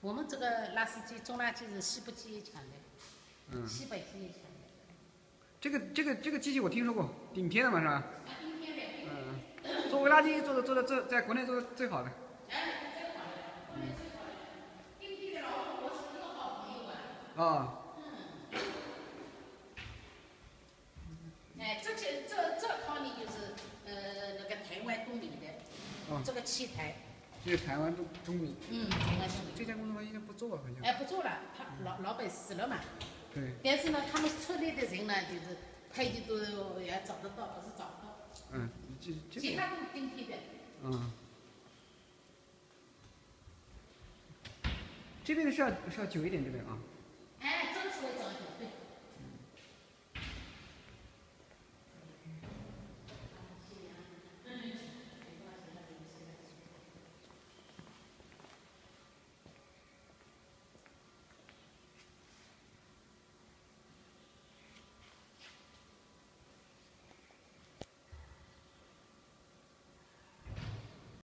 我们这个拉丝机、中拉机是西部机械厂的，嗯，西北机械厂的。这个这个这个机器我听说过，顶天的嘛是吧？啊，今天的，嗯，做微拉机做的做的最在国内做的最好的。哎，最好的，国内最好的。丁地的老总，我是一个好朋友啊。啊，哎，这些这这套呢就是呃那个台湾东米的，哦这个器台，这是台湾中中米，嗯，台湾东米。这家公司好像不做了，好像。哎，不做了，他老老板死了嘛。对，但是呢，他们村里的人呢，就是配件都也找得到，不是找不到，嗯，这这个，其他都是顶替的。嗯。这边的是要是要久一点，这边啊？